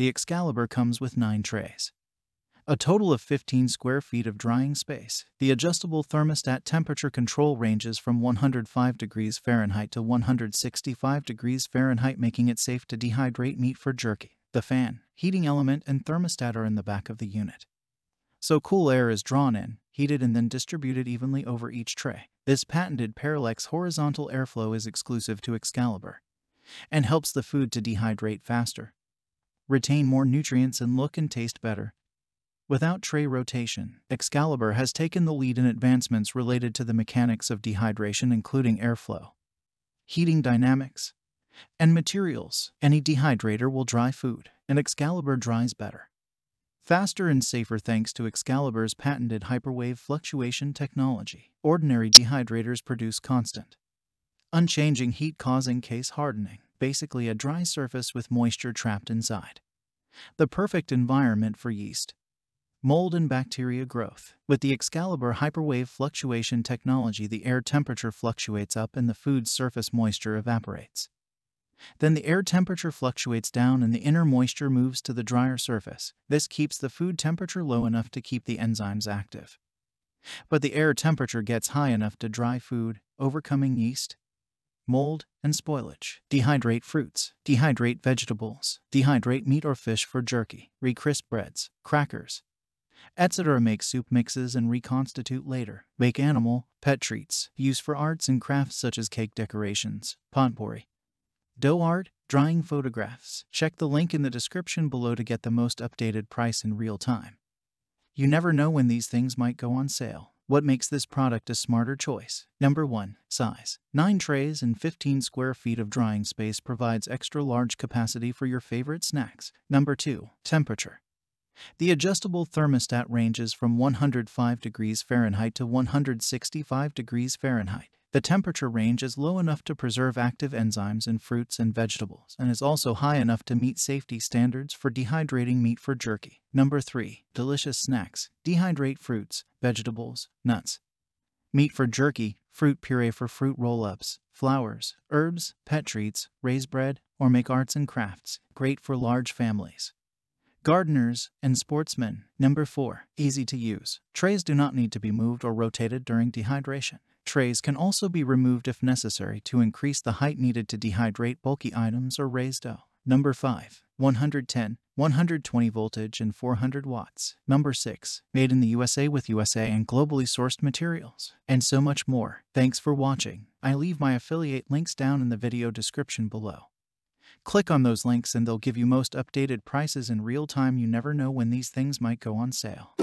the Excalibur comes with 9 trays. A total of 15 square feet of drying space. The adjustable thermostat temperature control ranges from 105 degrees Fahrenheit to 165 degrees Fahrenheit, making it safe to dehydrate meat for jerky. The fan, heating element, and thermostat are in the back of the unit. So cool air is drawn in, heated, and then distributed evenly over each tray. This patented parallex horizontal airflow is exclusive to Excalibur and helps the food to dehydrate faster, retain more nutrients, and look and taste better. Without tray rotation, Excalibur has taken the lead in advancements related to the mechanics of dehydration, including airflow, heating dynamics, and materials. Any dehydrator will dry food, and Excalibur dries better. Faster and safer thanks to Excalibur's patented hyperwave fluctuation technology. Ordinary dehydrators produce constant, unchanging heat causing case hardening, basically a dry surface with moisture trapped inside. The perfect environment for yeast, mold, and bacteria growth. With the Excalibur hyperwave fluctuation technology, the air temperature fluctuates up and the food's surface moisture evaporates. Then the air temperature fluctuates down and the inner moisture moves to the drier surface. This keeps the food temperature low enough to keep the enzymes active. But the air temperature gets high enough to dry food, overcoming yeast, mold, and spoilage. Dehydrate fruits, dehydrate vegetables, dehydrate meat or fish for jerky, recrisp breads, crackers, etc. Make soup mixes and reconstitute later. Bake animal, pet treats, used for arts and crafts such as cake decorations, potpourri, dough art, drying photographs. Check the link in the description below to get the most updated price in real time. You never know when these things might go on sale. What makes this product a smarter choice? Number 1. Size. 9 trays and 15 square feet of drying space provides extra large capacity for your favorite snacks. Number 2. Temperature. The adjustable thermostat ranges from 105 degrees Fahrenheit to 165 degrees Fahrenheit. The temperature range is low enough to preserve active enzymes in fruits and vegetables and is also high enough to meet safety standards for dehydrating meat for jerky. Number 3. Delicious snacks. Dehydrate fruits, vegetables, nuts. Meat for jerky, fruit puree for fruit roll-ups, flowers, herbs, pet treats, raise bread, or make arts and crafts. Great for large families. Gardeners and sportsmen. Number 4. Easy to use. Trays do not need to be moved or rotated during dehydration. Trays can also be removed if necessary to increase the height needed to dehydrate bulky items or raise dough. Number 5. 110, 120 voltage and 400 watts. Number 6. Made in the USA with USA and globally sourced materials. And so much more. Thanks for watching. I leave my affiliate links down in the video description below. Click on those links and they'll give you most updated prices in real time. You never know when these things might go on sale.